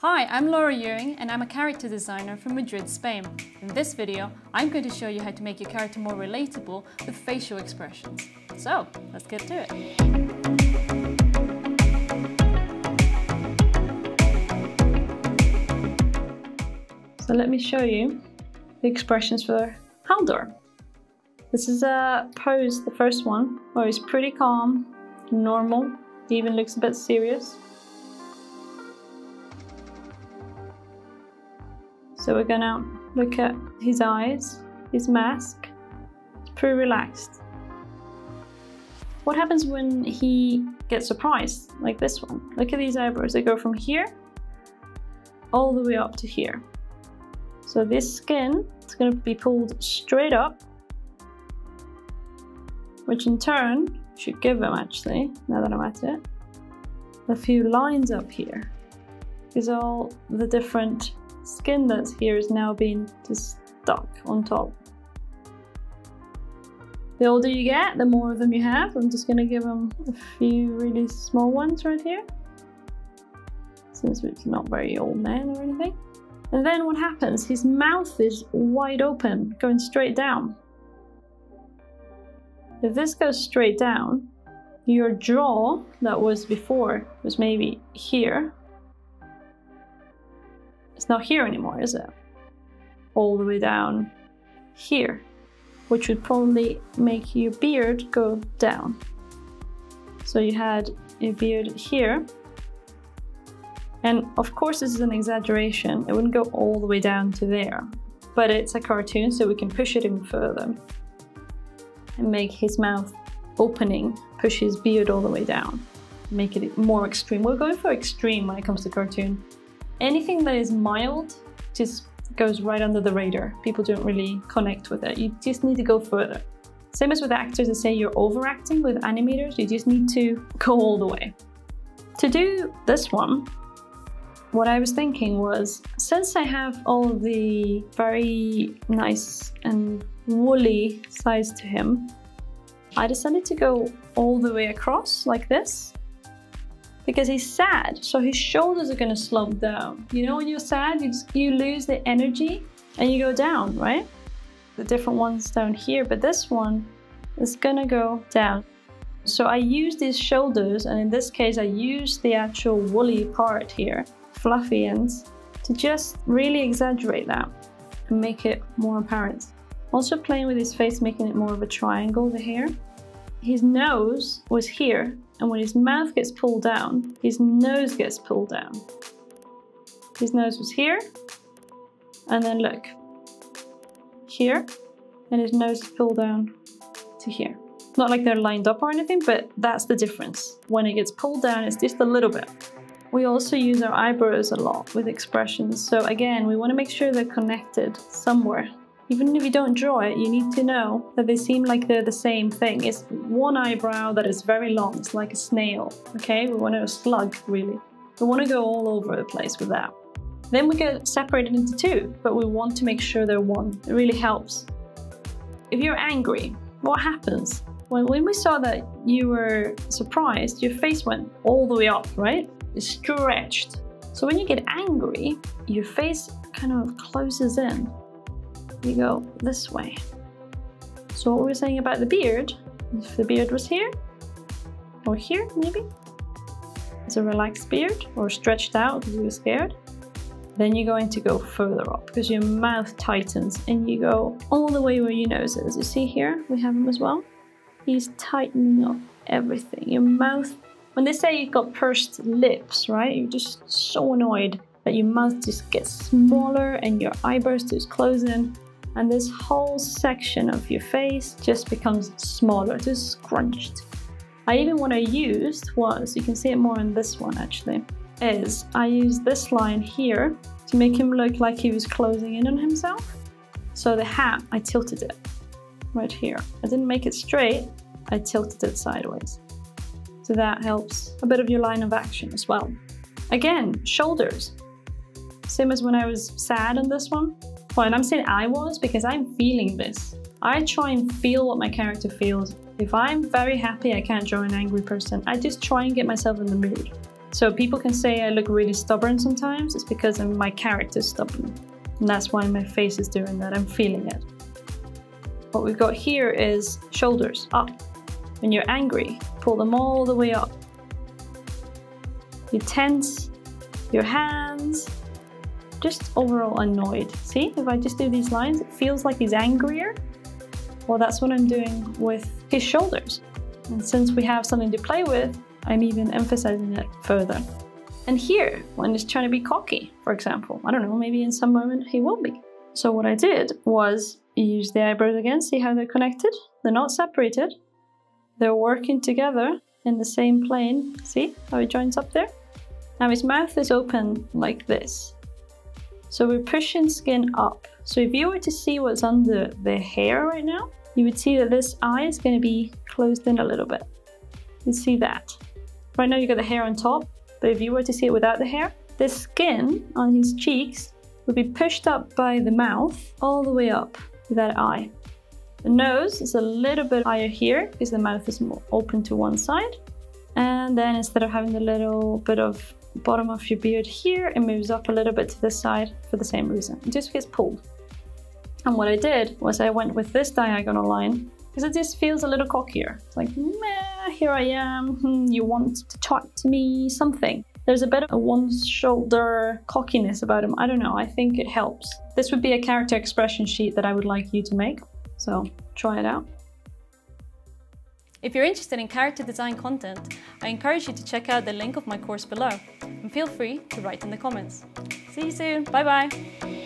Hi, I'm Laura Ewing and I'm a character designer from Madrid, Spain. In this video, I'm going to show you how to make your character more relatable with facial expressions. So, let's get to it. So let me show you the expressions for Haldor. This is a pose, the first one, oh, where he's pretty calm, normal, he even looks a bit serious. So we're gonna look at his eyes, his mask. It's pretty relaxed. What happens when he gets surprised, like this one? Look at these eyebrows, they go from here all the way up to here. So this skin is gonna be pulled straight up, which in turn should give him actually, now that I'm at it, a few lines up here. Because all the different skin that's here is now being just stuck on top. The older you get, the more of them you have. I'm just gonna give them a few really small ones right here. Since it's not very old man or anything. And then what happens? His mouth is wide open, going straight down. If this goes straight down, your jaw that was before was maybe here. It's not here anymore, is it? All the way down here, which would probably make your beard go down. So you had a beard here. And of course, this is an exaggeration. It wouldn't go all the way down to there, but it's a cartoon, so we can push it even further and make his mouth opening, push his beard all the way down, make it more extreme. We're going for extreme when it comes to cartoon. Anything that is mild just goes right under the radar. People don't really connect with it. You just need to go further. Same as with actors that say you're overacting with animators, you just need to go all the way. To do this one, what I was thinking was, since I have all the very nice and woolly sides to him, I decided to go all the way across like this because he's sad, so his shoulders are gonna slump down. You know, when you're sad, you, just, you lose the energy and you go down, right? The different ones down here, but this one is gonna go down. So I use these shoulders, and in this case, I use the actual woolly part here, fluffy ends, to just really exaggerate that and make it more apparent. Also playing with his face, making it more of a triangle, the hair. His nose was here, and when his mouth gets pulled down, his nose gets pulled down. His nose was here, and then look, here, and his nose is pulled down to here. Not like they're lined up or anything, but that's the difference. When it gets pulled down, it's just a little bit. We also use our eyebrows a lot with expressions. So again, we want to make sure they're connected somewhere. Even if you don't draw it, you need to know that they seem like they're the same thing. It's one eyebrow that is very long, it's like a snail, okay? We want a slug, really. We want to go all over the place with that. Then we get separated into two, but we want to make sure they're one. It really helps. If you're angry, what happens? When, when we saw that you were surprised, your face went all the way up, right? It's stretched. So when you get angry, your face kind of closes in you go this way. So what we were saying about the beard, if the beard was here, or here maybe, it's a relaxed beard, or stretched out because you were scared, then you're going to go further up because your mouth tightens and you go all the way where your nose is. You see here, we have him as well. He's tightening up everything. Your mouth, when they say you've got pursed lips, right? You're just so annoyed that your mouth just gets smaller and your eyebrows just close in and this whole section of your face just becomes smaller, just scrunched. I even what I used was, you can see it more in this one actually, is I used this line here to make him look like he was closing in on himself. So the hat, I tilted it right here. I didn't make it straight, I tilted it sideways. So that helps a bit of your line of action as well. Again, shoulders. Same as when I was sad in this one. Well, I'm saying I was because I'm feeling this. I try and feel what my character feels. If I'm very happy I can't draw an angry person, I just try and get myself in the mood. So people can say I look really stubborn sometimes. It's because my character's stubborn. And that's why my face is doing that. I'm feeling it. What we've got here is shoulders up. When you're angry, pull them all the way up. You tense your hands, just overall annoyed. See, if I just do these lines, it feels like he's angrier. Well, that's what I'm doing with his shoulders. And since we have something to play with, I'm even emphasizing it further. And here, when he's trying to be cocky, for example, I don't know, maybe in some moment he will be. So what I did was use the eyebrows again, see how they're connected? They're not separated. They're working together in the same plane. See how it joins up there? Now his mouth is open like this. So we're pushing skin up. So if you were to see what's under the hair right now, you would see that this eye is going to be closed in a little bit. You see that. Right now you've got the hair on top, but if you were to see it without the hair, the skin on his cheeks would be pushed up by the mouth all the way up to that eye. The nose is a little bit higher here because the mouth is more open to one side. And then instead of having the little bit of bottom of your beard here, it moves up a little bit to the side for the same reason. It just gets pulled. And what I did was I went with this diagonal line because it just feels a little cockier. It's like, meh, here I am, hmm, you want to talk to me, something. There's a bit of a one shoulder cockiness about him. I don't know, I think it helps. This would be a character expression sheet that I would like you to make. So try it out. If you're interested in character design content, I encourage you to check out the link of my course below and feel free to write in the comments. See you soon, bye bye!